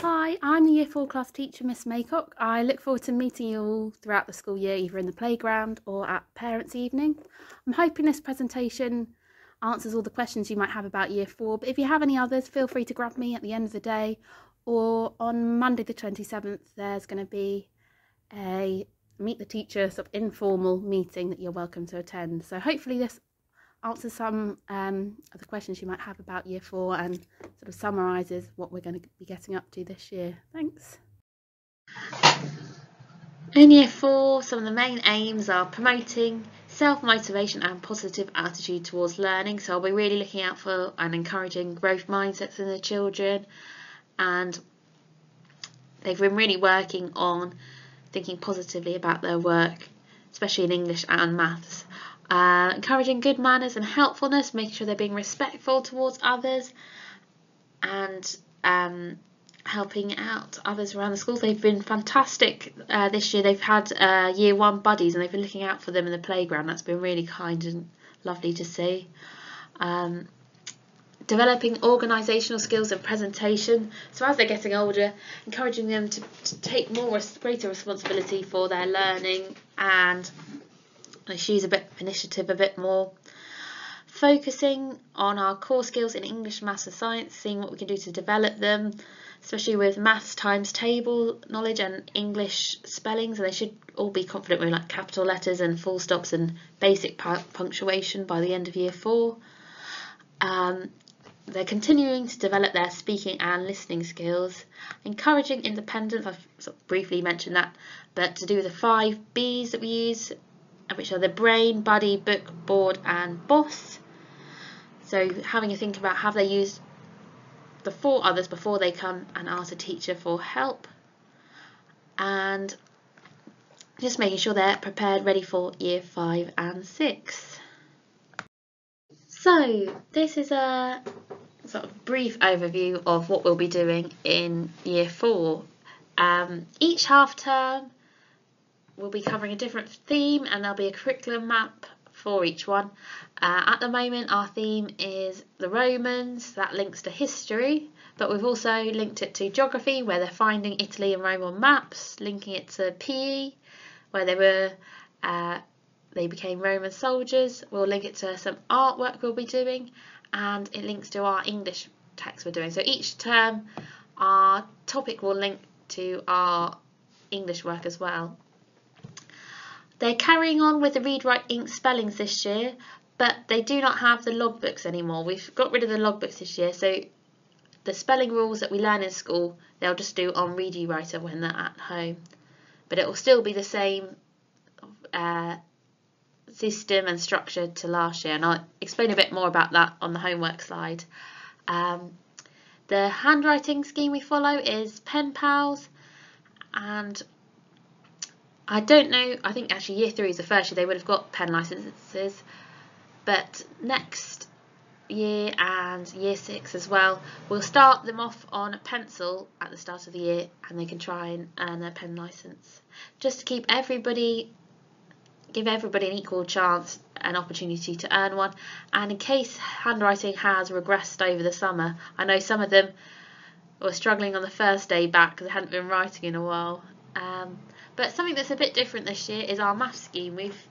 Hi, I'm the Year 4 class teacher, Miss Maycock. I look forward to meeting you all throughout the school year, either in the playground or at Parents' Evening. I'm hoping this presentation answers all the questions you might have about Year 4, but if you have any others, feel free to grab me at the end of the day or on Monday the 27th, there's going to be a Meet the Teacher sort of informal meeting that you're welcome to attend. So hopefully this answers some um, of the questions you might have about year four and sort of summarises what we're going to be getting up to this year. Thanks. In year four, some of the main aims are promoting self-motivation and positive attitude towards learning. So I'll be really looking out for and encouraging growth mindsets in the children and they've been really working on thinking positively about their work, especially in English and maths. Uh, encouraging good manners and helpfulness, making sure they're being respectful towards others, and um, helping out others around the school. They've been fantastic uh, this year. They've had uh, year one buddies and they've been looking out for them in the playground. That's been really kind and lovely to see. Um, developing organisational skills and presentation. So as they're getting older, encouraging them to, to take more greater responsibility for their learning and use a bit initiative a bit more. Focusing on our core skills in English, Maths and Science, seeing what we can do to develop them, especially with maths times table knowledge and English spellings. And they should all be confident with like capital letters and full stops and basic punctuation by the end of year four. Um, they're continuing to develop their speaking and listening skills, encouraging independence, I've sort of briefly mentioned that, but to do the five B's that we use, which are the brain, buddy, book, board and boss. So having a think about have they used the four others before they come and ask a teacher for help and just making sure they're prepared ready for year five and six. So this is a sort of brief overview of what we'll be doing in year four. Um, each half term we'll be covering a different theme and there'll be a curriculum map for each one. Uh, at the moment our theme is the Romans, that links to history, but we've also linked it to geography where they're finding Italy and Rome on maps, linking it to PE where they were uh, they became Roman soldiers. We'll link it to some artwork we'll be doing and it links to our English text we're doing. So each term our topic will link to our English work as well. They're carrying on with the Read Write Inc. spellings this year but they do not have the logbooks anymore. We've got rid of the logbooks this year so the spelling rules that we learn in school they'll just do on Readywriter when they're at home but it will still be the same uh, system and structure to last year and I'll explain a bit more about that on the homework slide. Um, the handwriting scheme we follow is Pen Pals and I don't know, I think actually year three is the first year they would have got pen licenses but next year and year six as well we'll start them off on a pencil at the start of the year and they can try and earn their pen license. Just to keep everybody give everybody an equal chance an opportunity to earn one. And in case handwriting has regressed over the summer I know some of them were struggling on the first day back because they hadn't been writing in a while um, but something that's a bit different this year is our math scheme. We've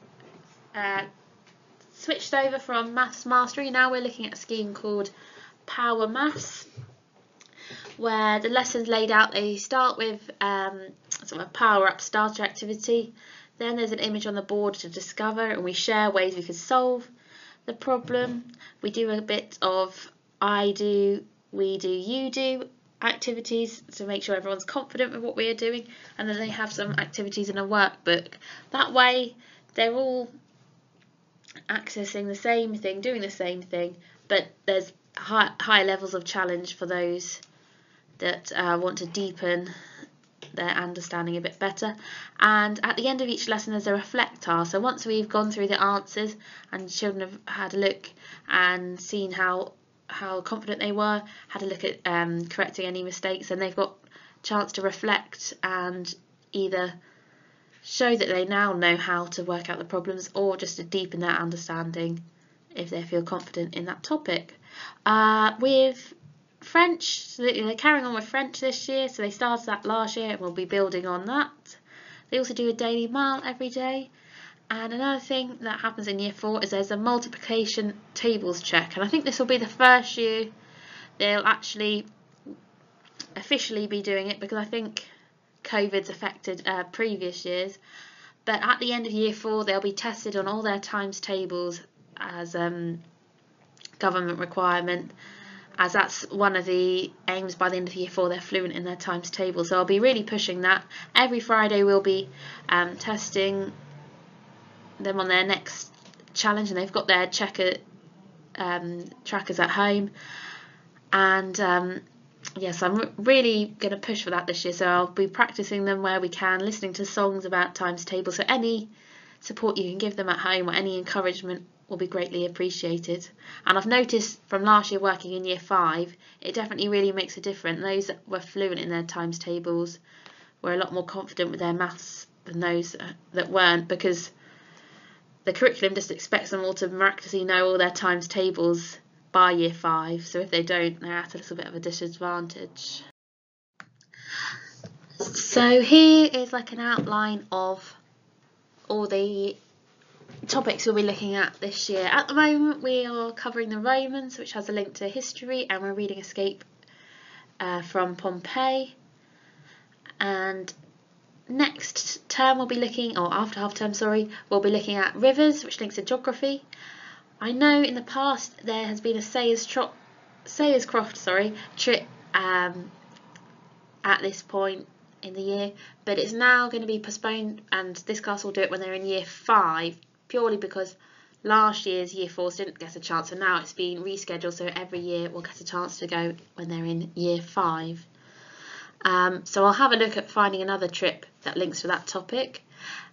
uh, switched over from maths mastery. Now we're looking at a scheme called power maths where the lessons laid out they start with um, sort of a power up starter activity. Then there's an image on the board to discover and we share ways we could solve the problem. We do a bit of I do, we do, you do activities to make sure everyone's confident with what we are doing and then they have some activities in a workbook. That way they're all accessing the same thing, doing the same thing, but there's high, high levels of challenge for those that uh, want to deepen their understanding a bit better. And at the end of each lesson there's a reflect task. So once we've gone through the answers and children have had a look and seen how how confident they were, had a look at um, correcting any mistakes, and they've got chance to reflect and either show that they now know how to work out the problems or just to deepen their understanding if they feel confident in that topic. Uh, with French, they're carrying on with French this year, so they started that last year and we'll be building on that. They also do a daily mile every day. And another thing that happens in year four is there's a multiplication tables check. And I think this will be the first year they'll actually officially be doing it because I think COVID's affected uh, previous years. But at the end of year four, they'll be tested on all their times tables as um, government requirement, as that's one of the aims by the end of year four, they're fluent in their times table. So I'll be really pushing that. Every Friday we'll be um, testing them on their next challenge and they've got their checker um, trackers at home. And um, yes, I'm really going to push for that this year. So I'll be practicing them where we can, listening to songs about times table. So any support you can give them at home or any encouragement will be greatly appreciated. And I've noticed from last year working in year five, it definitely really makes a difference. Those that were fluent in their times tables were a lot more confident with their maths than those uh, that weren't because the curriculum just expects them all to miraculously know all their times tables by year five. So if they don't, they're at a little bit of a disadvantage. So here is like an outline of all the topics we'll be looking at this year. At the moment we are covering the Romans which has a link to history and we're reading Escape uh, from Pompeii and next term we'll be looking, or after half term sorry, we'll be looking at rivers which links to geography. I know in the past there has been a Sayers, Tro Sayers Croft sorry, trip um, at this point in the year but it's now going to be postponed and this class will do it when they're in year 5 purely because last year's year 4s didn't get a chance and now it's been rescheduled so every year we'll get a chance to go when they're in year 5. Um, so I'll have a look at finding another trip that links to that topic.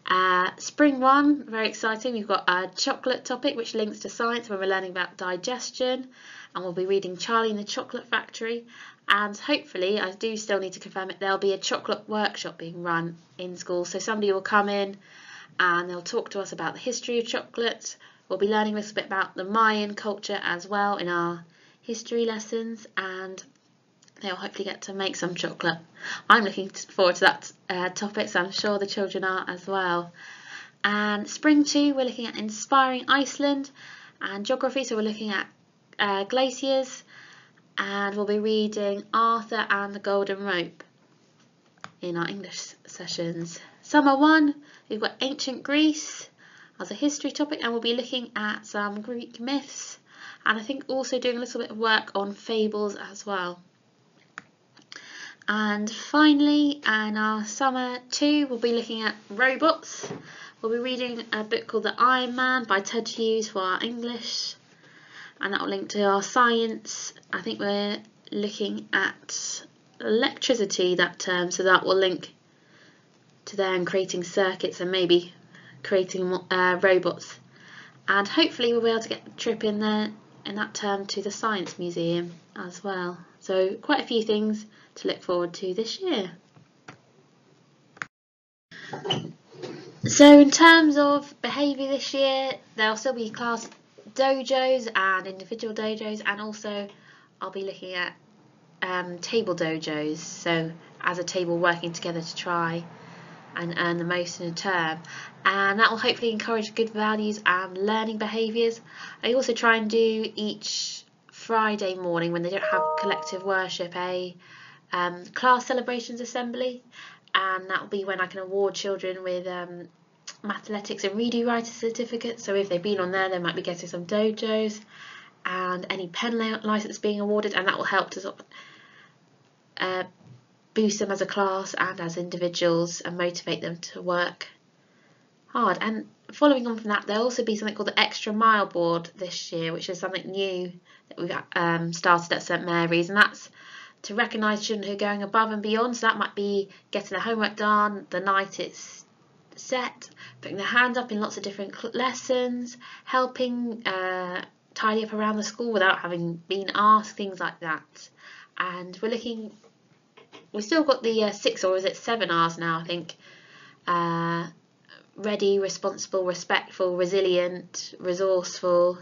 Uh, spring one, very exciting. We've got a chocolate topic which links to science when we're learning about digestion and we'll be reading Charlie in the Chocolate Factory and hopefully, I do still need to confirm it, there'll be a chocolate workshop being run in school. So somebody will come in and they'll talk to us about the history of chocolate. We'll be learning a little bit about the Mayan culture as well in our history lessons and they'll hopefully get to make some chocolate. I'm looking forward to that uh, topic, so I'm sure the children are as well. And spring two, we're looking at inspiring Iceland and geography, so we're looking at uh, glaciers and we'll be reading Arthur and the Golden Rope in our English sessions. Summer one, we've got ancient Greece as a history topic and we'll be looking at some Greek myths and I think also doing a little bit of work on fables as well. And finally, in our summer two, we'll be looking at robots. We'll be reading a book called The Iron Man by Ted Hughes for our English. And that will link to our science. I think we're looking at electricity that term, so that will link to them creating circuits and maybe creating uh, robots. And hopefully we'll be able to get a trip in there in that term to the Science Museum as well. So quite a few things to look forward to this year. So in terms of behaviour this year, there'll still be class dojos and individual dojos and also I'll be looking at um, table dojos, so as a table working together to try and earn the most in a term and that will hopefully encourage good values and learning behaviours. I also try and do each Friday morning when they don't have collective worship a um, class celebrations assembly and that will be when I can award children with um, mathletics and redo writer certificates. So if they've been on there they might be getting some dojos and any pen license being awarded and that will help to sort of, uh, boost them as a class and as individuals and motivate them to work hard. And following on from that there'll also be something called the extra mile board this year which is something new that we've um, started at St Mary's and that's to recognise children who are going above and beyond. So that might be getting their homework done the night it's set, putting their hand up in lots of different lessons, helping uh, tidy up around the school without having been asked, things like that. And we're looking, we've still got the uh, six or is it seven R's now, I think. Uh, ready, responsible, respectful, resilient, resourceful,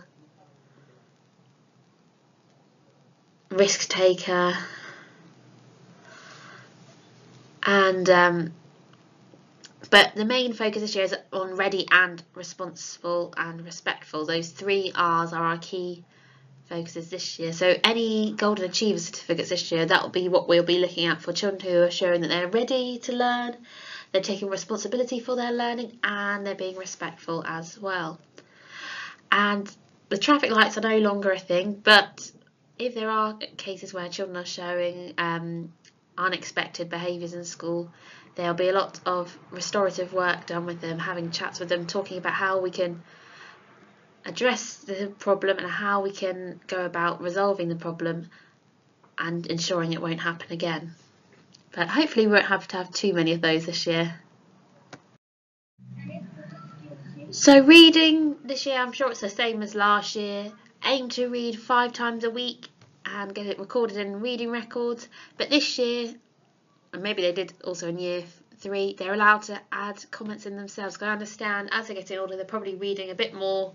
risk taker, and um, but the main focus this year is on ready and responsible and respectful. Those three R's are our key focuses this year. So any Golden Achiever certificates this year, that will be what we'll be looking at for children who are showing that they're ready to learn, they're taking responsibility for their learning and they're being respectful as well. And the traffic lights are no longer a thing, but if there are cases where children are showing um, unexpected behaviours in school, there'll be a lot of restorative work done with them, having chats with them, talking about how we can address the problem and how we can go about resolving the problem and ensuring it won't happen again. But hopefully we won't have to have too many of those this year. So reading this year, I'm sure it's the same as last year. Aim to read five times a week and get it recorded in reading records. But this year, and maybe they did also in year three, they're allowed to add comments in themselves. I understand as they get older, they're probably reading a bit more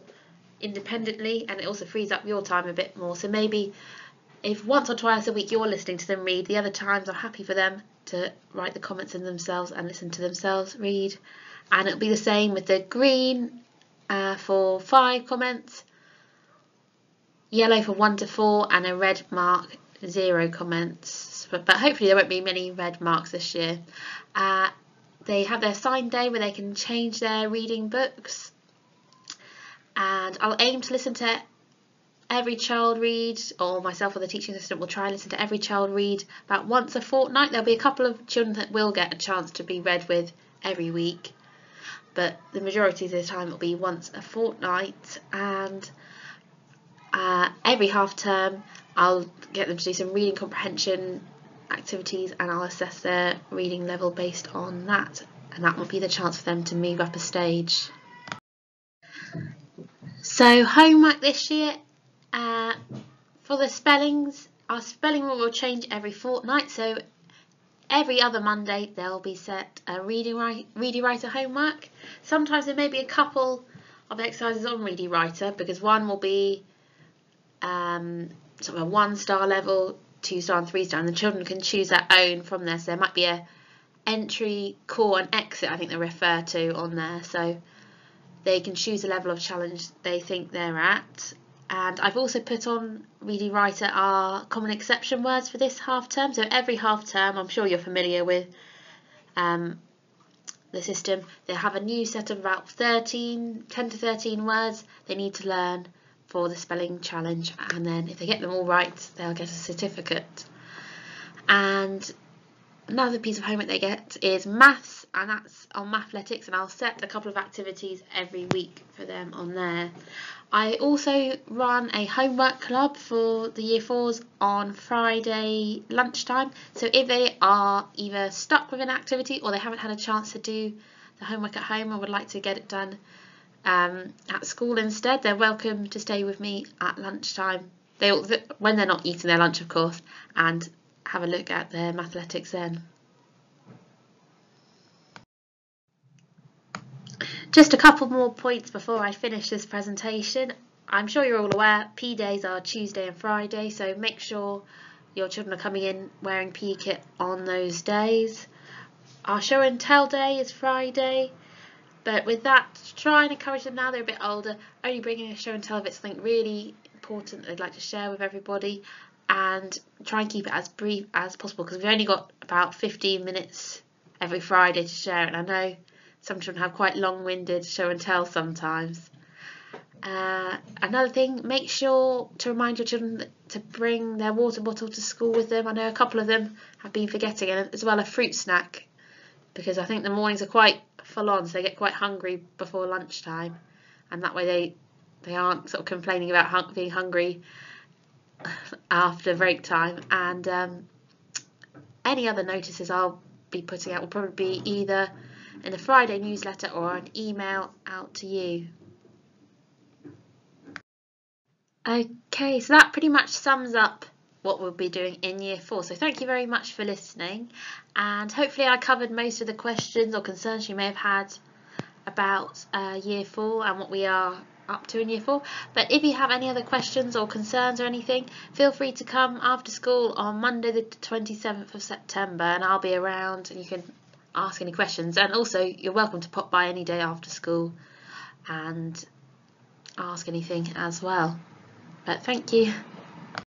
independently and it also frees up your time a bit more. So maybe if once or twice a week you're listening to them read, the other times I'm happy for them to write the comments in themselves and listen to themselves read. And it'll be the same with the green uh, for five comments, yellow for one to four, and a red mark, zero comments. But, but hopefully there won't be many red marks this year. Uh, they have their sign day where they can change their reading books and I'll aim to listen to every child read or myself or the teaching assistant will try and listen to every child read about once a fortnight. There'll be a couple of children that will get a chance to be read with every week but the majority of the time it'll be once a fortnight and uh, every half term I'll get them to do some reading comprehension activities and I'll assess their reading level based on that and that will be the chance for them to move up a stage. So homework this year, uh, for the spellings, our spelling rule will change every fortnight. So every other Monday there'll be set a reading, write, reading writer homework. Sometimes there may be a couple of exercises on reading writer because one will be um, sort of a one star level, two star and three star and the children can choose their own from there. So there might be a entry, core and exit I think they refer to on there. So they can choose a level of challenge they think they're at. And I've also put on Ready Writer our common exception words for this half term. So every half term, I'm sure you're familiar with um, the system, they have a new set of about 13, 10 to 13 words they need to learn for the spelling challenge. And then if they get them all right, they'll get a certificate. And another piece of homework they get is maths and that's on Mathletics and I'll set a couple of activities every week for them on there. I also run a homework club for the year fours on Friday lunchtime so if they are either stuck with an activity or they haven't had a chance to do the homework at home and would like to get it done um, at school instead they're welcome to stay with me at lunchtime they when they're not eating their lunch of course and have a look at their mathletics then. Just a couple more points before I finish this presentation. I'm sure you're all aware P days are Tuesday and Friday, so make sure your children are coming in wearing PE kit on those days. Our show and tell day is Friday, but with that, try and encourage them now they're a bit older, only bringing a show and tell if it's something really important they'd like to share with everybody and try and keep it as brief as possible because we've only got about 15 minutes every Friday to share. And I know some children have quite long-winded show and tell sometimes. Uh, another thing, make sure to remind your children to bring their water bottle to school with them. I know a couple of them have been forgetting, and as well a fruit snack, because I think the mornings are quite full on, so they get quite hungry before lunchtime, and that way they they aren't sort of complaining about hung being hungry after break time and um, any other notices I'll be putting out will probably be either in the Friday newsletter or an email out to you. Okay, so that pretty much sums up what we'll be doing in year four. So thank you very much for listening and hopefully I covered most of the questions or concerns you may have had about uh, year four and what we are up to in year four. But if you have any other questions or concerns or anything, feel free to come after school on Monday, the 27th of September, and I'll be around and you can ask any questions. And also, you're welcome to pop by any day after school and ask anything as well. But thank you.